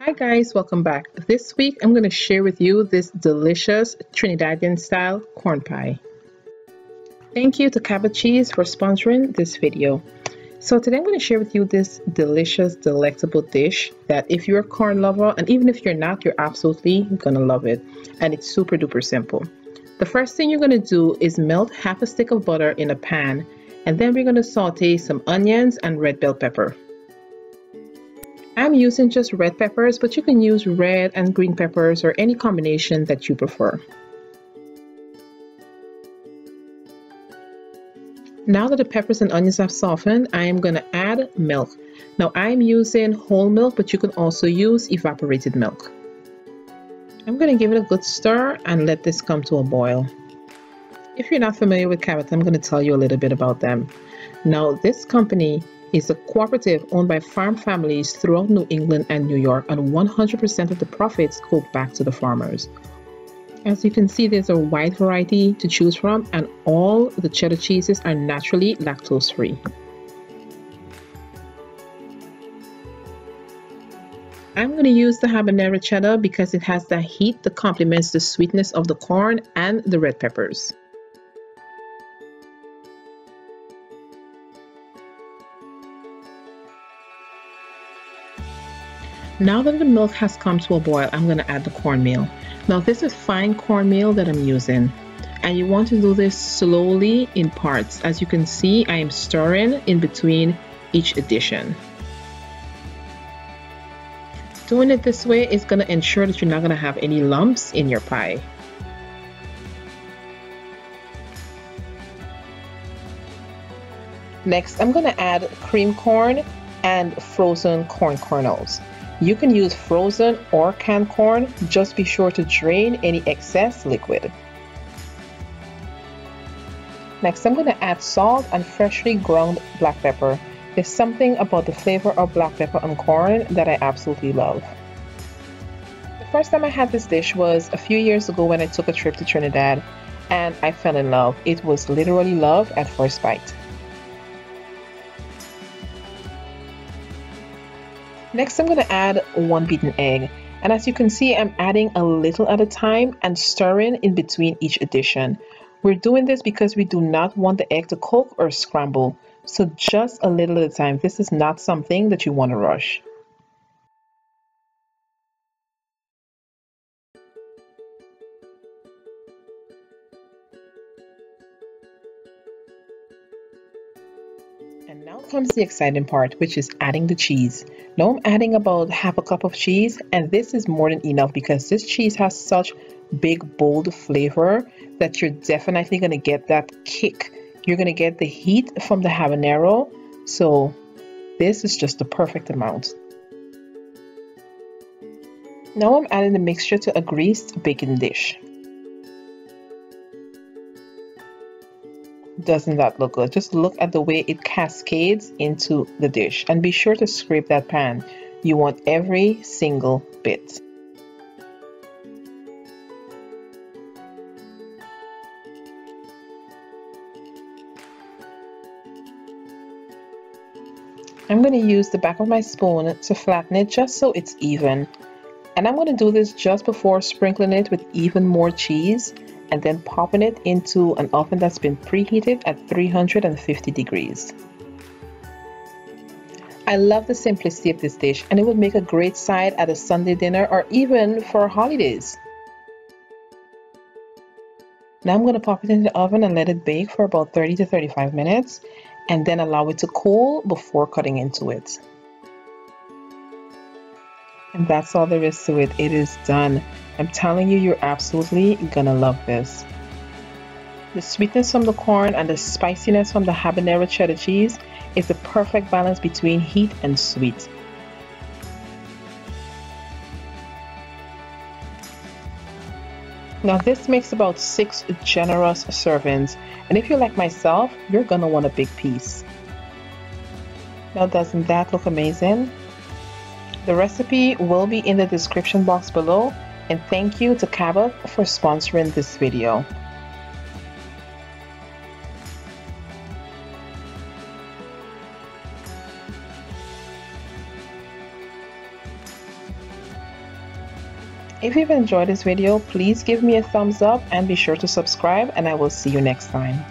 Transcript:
Hi guys, welcome back. This week I'm going to share with you this delicious Trinidadian style corn pie. Thank you to Cabot Cheese for sponsoring this video. So today I'm going to share with you this delicious, delectable dish that if you're a corn lover and even if you're not, you're absolutely going to love it. And it's super duper simple. The first thing you're going to do is melt half a stick of butter in a pan and then we're going to saute some onions and red bell pepper. I'm using just red peppers, but you can use red and green peppers or any combination that you prefer. Now that the peppers and onions have softened, I am going to add milk. Now I'm using whole milk, but you can also use evaporated milk. I'm going to give it a good stir and let this come to a boil. If you're not familiar with Cabot's, I'm going to tell you a little bit about them. Now this company is a cooperative owned by farm families throughout New England and New York, and 100% of the profits go back to the farmers. As you can see, there's a wide variety to choose from, and all the cheddar cheeses are naturally lactose free. I'm going to use the habanero cheddar because it has that heat that complements the sweetness of the corn and the red peppers. Now that the milk has come to a boil, I'm going to add the cornmeal. Now this is fine cornmeal that I'm using. And you want to do this slowly in parts. As you can see, I am stirring in between each addition. Doing it this way is going to ensure that you're not going to have any lumps in your pie. Next, I'm going to add cream corn and frozen corn kernels. You can use frozen or canned corn, just be sure to drain any excess liquid. Next, I'm going to add salt and freshly ground black pepper. There's something about the flavor of black pepper on corn that I absolutely love. The first time I had this dish was a few years ago when I took a trip to Trinidad and I fell in love. It was literally love at first bite. Next, I'm going to add one beaten egg. And as you can see, I'm adding a little at a time and stirring in between each addition. We're doing this because we do not want the egg to cook or scramble. So just a little at a time. This is not something that you want to rush. And now comes the exciting part, which is adding the cheese. Now I'm adding about half a cup of cheese, and this is more than enough because this cheese has such big, bold flavor that you're definitely going to get that kick. You're going to get the heat from the habanero. So this is just the perfect amount. Now I'm adding the mixture to a greased baking dish. Doesn't that look good? Just look at the way it cascades into the dish and be sure to scrape that pan. You want every single bit. I'm going to use the back of my spoon to flatten it just so it's even. And I'm going to do this just before sprinkling it with even more cheese and then popping it into an oven that's been preheated at 350 degrees. I love the simplicity of this dish and it would make a great side at a Sunday dinner or even for holidays. Now I'm going to pop it in the oven and let it bake for about 30 to 35 minutes and then allow it to cool before cutting into it. And that's all there is to it. It is done. I'm telling you, you're absolutely gonna love this. The sweetness from the corn and the spiciness from the habanero cheddar cheese is the perfect balance between heat and sweet. Now this makes about six generous servings and if you're like myself, you're gonna want a big piece. Now doesn't that look amazing? The recipe will be in the description box below and thank you to Cabot for sponsoring this video. If you've enjoyed this video, please give me a thumbs up and be sure to subscribe and I will see you next time.